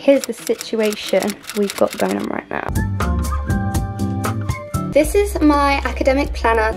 Here's the situation we've got going on right now. This is my academic planner.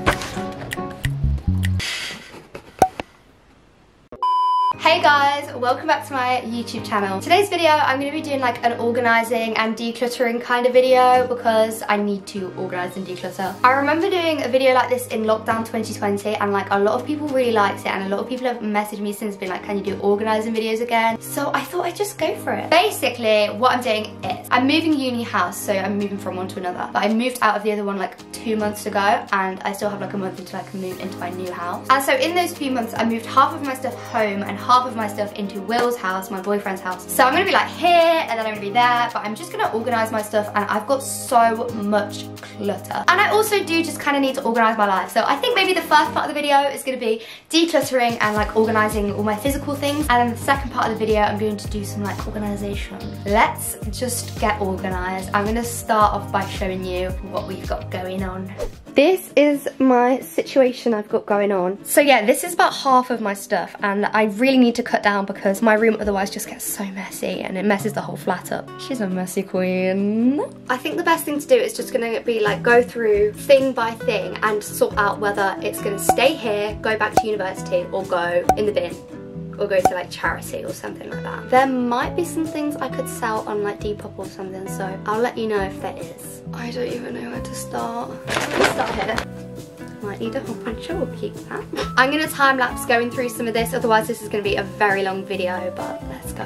Hey guys, welcome back to my YouTube channel. Today's video, I'm going to be doing like an organising and decluttering kind of video because I need to organise and declutter. I remember doing a video like this in lockdown 2020 and like a lot of people really liked it and a lot of people have messaged me since being like, can you do organising videos again? So I thought I'd just go for it. Basically, what I'm doing is, I'm moving uni house, so I'm moving from one to another. But I moved out of the other one like two months ago and I still have like a month until I can move into my new house. And so in those few months, I moved half of my stuff home and half of my stuff into Will's house, my boyfriend's house. So I'm gonna be like here and then I'm gonna be there, but I'm just gonna organize my stuff and I've got so much clutter. And I also do just kind of need to organize my life. So I think maybe the first part of the video is gonna be decluttering and like organizing all my physical things. And then the second part of the video, I'm going to do some like organization. Let's just get organized. I'm gonna start off by showing you what we've got going on. This is my situation I've got going on. So yeah, this is about half of my stuff and I really need to cut down because my room otherwise just gets so messy and it messes the whole flat up. She's a messy queen. I think the best thing to do is just gonna be like go through thing by thing and sort out whether it's gonna stay here, go back to university or go in the bin or go to like charity or something like that. There might be some things I could sell on like Depop or something, so I'll let you know if there is. I don't even know where to start. Let's start here. Might need a whole bunch, we'll keep that. I'm gonna time lapse going through some of this, otherwise this is gonna be a very long video, but let's go.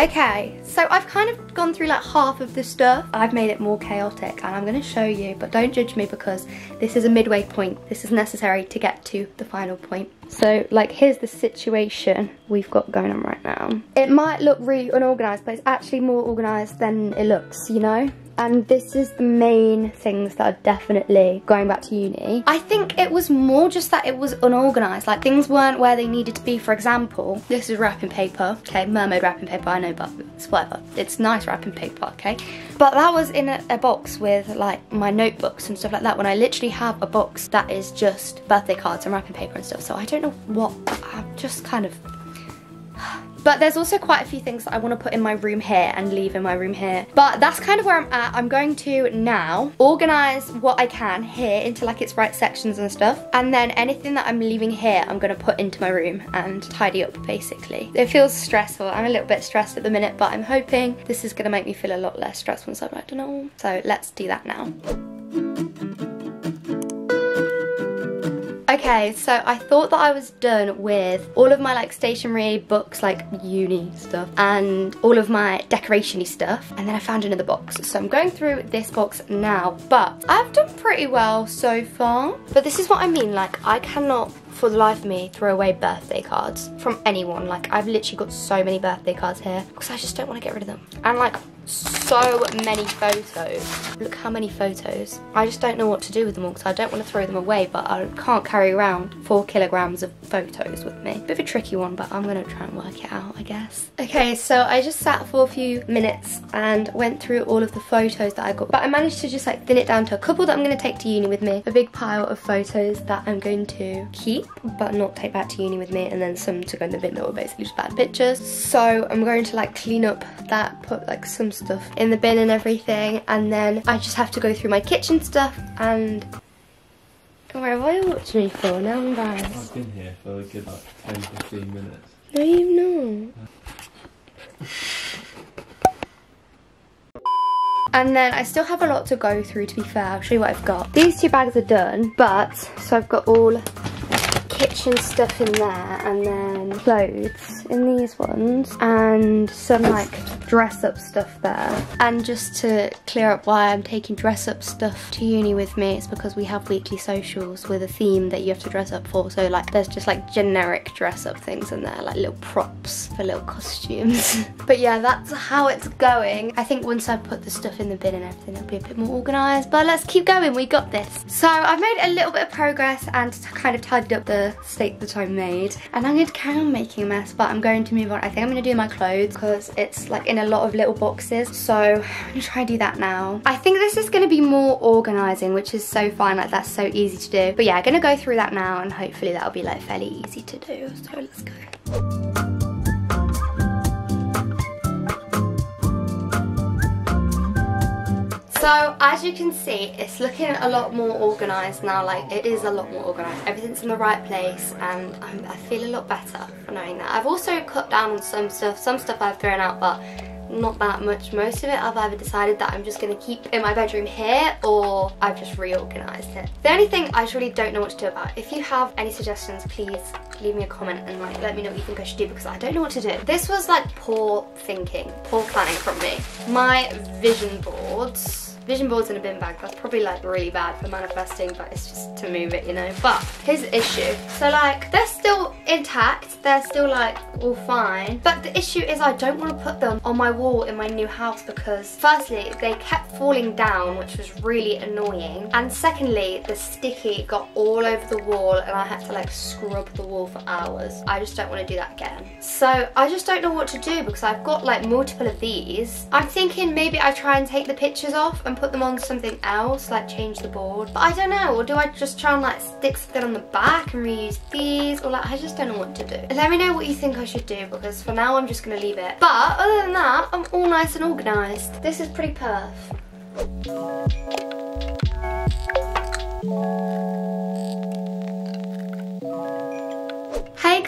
Okay, so I've kind of gone through like half of the stuff. I've made it more chaotic and I'm going to show you, but don't judge me because this is a midway point. This is necessary to get to the final point. So like here's the situation we've got going on right now. It might look really unorganised, but it's actually more organised than it looks, you know? And this is the main things that are definitely going back to uni. I think it was more just that it was unorganised, like things weren't where they needed to be. For example, this is wrapping paper, okay, mermaid wrapping paper, I know, but it's whatever. It's nice wrapping paper, okay? But that was in a, a box with like my notebooks and stuff like that when I literally have a box that is just birthday cards and wrapping paper and stuff. So I don't know what, I'm just kind of but there's also quite a few things that I want to put in my room here and leave in my room here. But that's kind of where I'm at. I'm going to now organise what I can here into like its right sections and stuff. And then anything that I'm leaving here, I'm going to put into my room and tidy up basically. It feels stressful. I'm a little bit stressed at the minute, but I'm hoping this is going to make me feel a lot less stressed once I've written it all. So let's do that now. Okay, so I thought that I was done with all of my like stationery, books, like uni stuff, and all of my decorationy stuff, and then I found another box. So I'm going through this box now, but I've done pretty well so far. But this is what I mean, like I cannot for the life of me throw away birthday cards from anyone. Like I've literally got so many birthday cards here because I just don't want to get rid of them. And like so many photos. Look how many photos. I just don't know what to do with them all because I don't want to throw them away but I can't carry around four kilograms of photos with me. Bit of a tricky one but I'm going to try and work it out I guess. Okay so I just sat for a few minutes and went through all of the photos that I got but I managed to just like thin it down to a couple that I'm going to take to uni with me. A big pile of photos that I'm going to keep but not take back to uni with me and then some to go in the bin that were basically just bad pictures. So I'm going to like clean up that, put like some stuff in the bin and everything and then I just have to go through my kitchen stuff and where have I watched me for? Now I'm embarrassed. I've been here for a good like 10 15 minutes. No you've not. And then I still have a lot to go through to be fair, I'll show you what I've got. These two bags are done, but, so I've got all kitchen stuff in there and then clothes in these ones and some like dress up stuff there. And just to clear up why I'm taking dress up stuff to uni with me it's because we have weekly socials with a theme that you have to dress up for. So like there's just like generic dress up things in there like little props for little costumes. But yeah that's how it's going. I think once I put the stuff in the bin and everything it'll be a bit more organised but let's keep going. We got this. So I've made a little bit of progress and kind of tidied up the state that I made. And I'm going to carry on making a mess, but I'm going to move on. I think I'm going to do my clothes because it's like in a lot of little boxes. So I'm going to try and do that now. I think this is going to be more organizing, which is so fine. Like that's so easy to do. But yeah, I'm going to go through that now and hopefully that'll be like fairly easy to do. So let's go. So as you can see, it's looking a lot more organised now, like it is a lot more organised. Everything's in the right place and I'm, I feel a lot better for knowing that. I've also cut down on some stuff, some stuff I've thrown out but not that much. Most of it I've either decided that I'm just going to keep in my bedroom here or I've just reorganised it. The only thing I really don't know what to do about, if you have any suggestions please leave me a comment and like let me know what you think I should do because I don't know what to do. This was like poor thinking, poor planning from me. My vision boards vision boards in a bin bag, that's probably like really bad for manifesting, but it's just to move it, you know. But the issue. So like, they're still intact, they're still like all fine. But the issue is I don't want to put them on my wall in my new house because firstly, they kept falling down, which was really annoying. And secondly, the sticky got all over the wall and I had to like scrub the wall for hours. I just don't want to do that again. So I just don't know what to do because I've got like multiple of these. I'm thinking maybe I try and take the pictures off and put them on something else, like change the board. But I don't know, or do I just try and like stick something on the back and reuse these? Or like, I just don't know what to do. Let me know what you think I should do because for now I'm just gonna leave it. But other than that, I'm all nice and organised. This is pretty perf.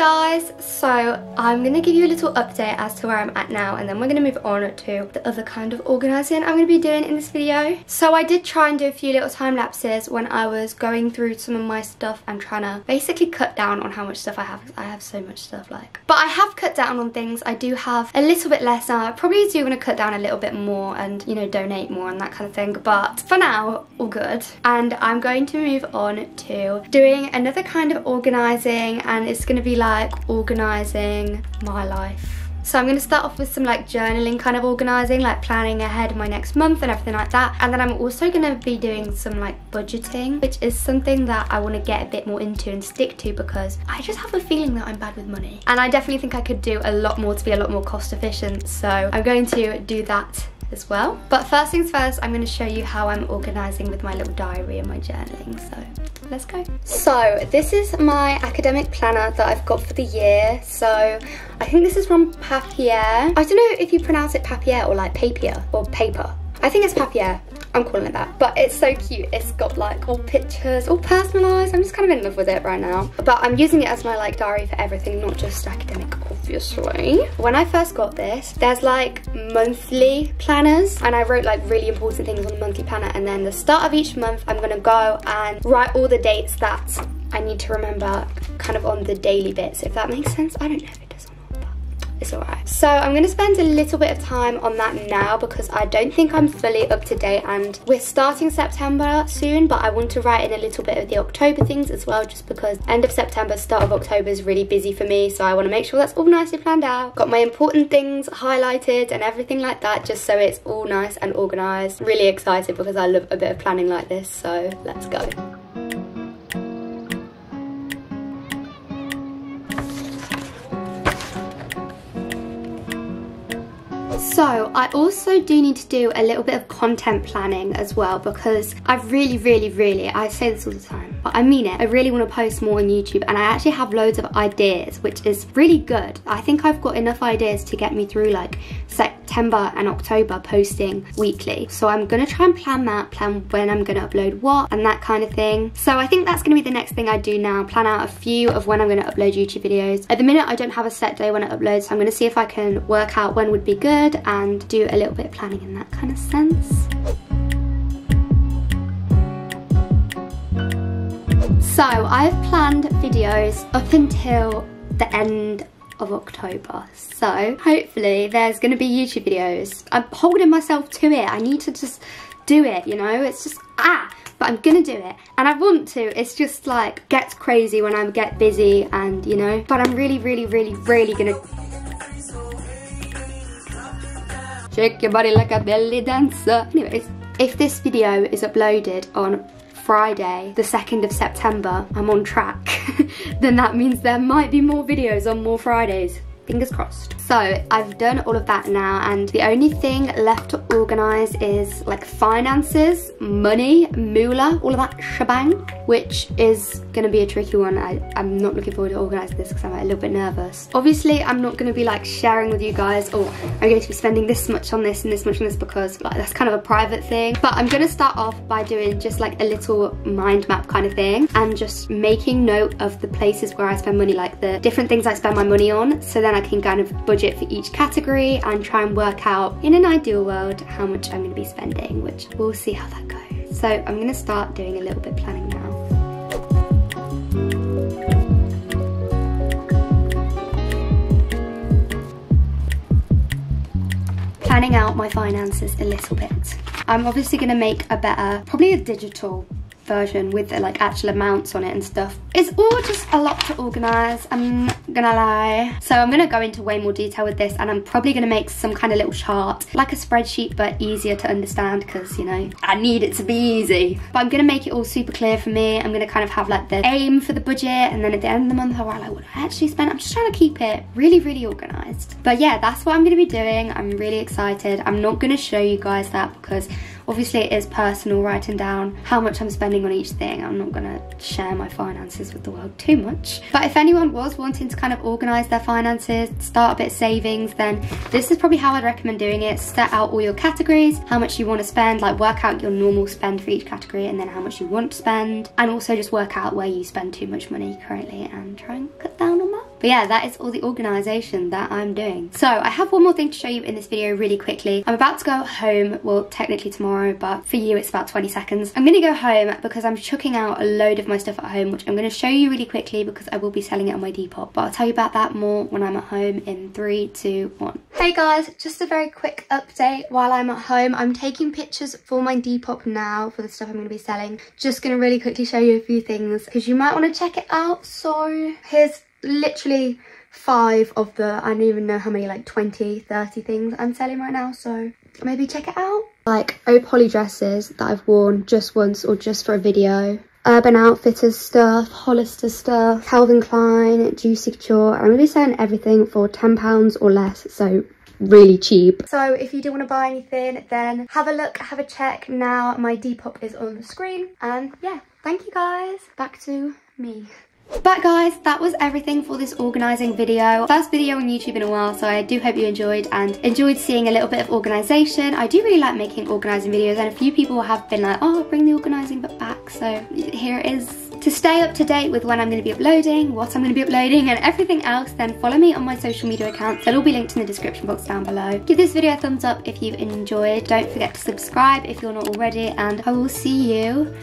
Guys, so I'm going to give you a little update as to where I'm at now and then we're going to move on to the other kind of organising I'm going to be doing in this video. So I did try and do a few little time lapses when I was going through some of my stuff and trying to basically cut down on how much stuff I have I have so much stuff like. But I have cut down on things. I do have a little bit less now. I probably do want to cut down a little bit more and you know donate more and that kind of thing but for now all good. And I'm going to move on to doing another kind of organising and it's going to be like organising my life. So I'm to start off with some like journaling kind of organising, like planning ahead my next month and everything like that. And then I'm also to be doing some like budgeting, which is something that I want to get a bit more into and stick to because I just have a feeling that I'm bad with money. And I definitely think I could do a lot more to be a lot more cost efficient. So I'm going to do that as well. But first things first, I'm going to show you how I'm organising with my little diary and my journaling. So let's go. So this is my academic planner that I've got for the year. So I think this is from Papier. I don't know if you pronounce it Papier or like Papier or paper. I think it's Papier. I'm calling it that. But it's so cute. It's got like all pictures, all personalised. I'm just kind of in love with it right now. But I'm using it as my like diary for everything, not just academic, obviously. When I first got this, there's like monthly planners and I wrote like really important things on the monthly planner and then the start of each month, I'm gonna go and write all the dates that I need to remember kind of on the daily bits, if that makes sense. I don't know it's alright. So I'm going to spend a little bit of time on that now because I don't think I'm fully up to date and we're starting September soon but I want to write in a little bit of the October things as well just because end of September, start of October is really busy for me so I want to make sure that's all nicely planned out. Got my important things highlighted and everything like that just so it's all nice and organised. Really excited because I love a bit of planning like this so let's go. So I also do need to do a little bit of content planning as well because I really, really, really, I say this all the time, but I mean it. I really want to post more on YouTube and I actually have loads of ideas, which is really good. I think I've got enough ideas to get me through like September and October posting weekly. So I'm going to try and plan that, plan when I'm going to upload what and that kind of thing. So I think that's going to be the next thing I do now, plan out a few of when I'm going to upload YouTube videos. At the minute I don't have a set day when I upload, so I'm going to see if I can work out when would be good and do a little bit of planning in that kind of sense. So I've planned videos up until the end of October. So hopefully there's going to be YouTube videos. I'm holding myself to it. I need to just do it, you know? It's just, ah, but I'm gonna do it. And I want to, it's just like, gets crazy when I get busy and, you know? But I'm really, really, really, really gonna Shake your body like a belly dancer. Anyways, if this video is uploaded on Friday, the 2nd of September, I'm on track, then that means there might be more videos on more Fridays fingers crossed. So I've done all of that now and the only thing left to organize is like finances, money, moolah, all of that shebang, which is gonna be a tricky one. I, I'm not looking forward to organizing this because I'm a little bit nervous. Obviously, I'm not gonna be like sharing with you guys, oh, I'm going to be spending this much on this and this much on this because like that's kind of a private thing. But I'm gonna start off by doing just like a little mind map kind of thing and just making note of the places where I spend money, like the different things I spend my money on. So then I can kind of budget for each category and try and work out in an ideal world how much I'm gonna be spending, which we'll see how that goes. So I'm gonna start doing a little bit planning now. planning out my finances a little bit. I'm obviously going to make a better, probably a digital version with the like actual amounts on it and stuff. It's all just a lot to organize, I'm gonna lie. So I'm gonna go into way more detail with this and I'm probably gonna make some kind of little chart, like a spreadsheet but easier to understand because you know, I need it to be easy. But I'm gonna make it all super clear for me. I'm gonna kind of have like the aim for the budget and then at the end of the month, I'll like what I actually spent. I'm just trying to keep it really, really organized. But yeah, that's what I'm gonna be doing. I'm really excited. I'm not gonna show you guys that because Obviously it is personal writing down how much I'm spending on each thing. I'm not gonna share my finances with the world too much. But if anyone was wanting to kind of organize their finances, start a bit of savings, then this is probably how I'd recommend doing it. Set out all your categories, how much you wanna spend, like work out your normal spend for each category and then how much you want to spend. And also just work out where you spend too much money currently and try and cut down on that. But yeah, that is all the organisation that I'm doing. So I have one more thing to show you in this video really quickly. I'm about to go home, well technically tomorrow, but for you it's about 20 seconds. I'm gonna go home because I'm chucking out a load of my stuff at home, which I'm gonna show you really quickly because I will be selling it on my Depop. But I'll tell you about that more when I'm at home in three, two, one. Hey guys, just a very quick update while I'm at home. I'm taking pictures for my Depop now for the stuff I'm gonna be selling. Just gonna really quickly show you a few things because you might wanna check it out. So here's literally five of the, I don't even know how many, like 20, 30 things I'm selling right now. So maybe check it out. Like Opoly dresses that I've worn just once or just for a video. Urban Outfitters stuff, Hollister stuff, Calvin Klein, Juicy Couture. I'm going to be selling everything for £10 or less. So really cheap. So if you do want to buy anything, then have a look, have a check. Now my Depop is on the screen. And yeah, thank you guys. Back to me. But guys, that was everything for this organising video. First video on YouTube in a while, so I do hope you enjoyed and enjoyed seeing a little bit of organisation. I do really like making organising videos and a few people have been like, oh, bring the organising but back. So here it is. To stay up to date with when I'm going to be uploading, what I'm going to be uploading and everything else, then follow me on my social media accounts. They'll all be linked in the description box down below. Give this video a thumbs up if you enjoyed. Don't forget to subscribe if you're not already and I will see you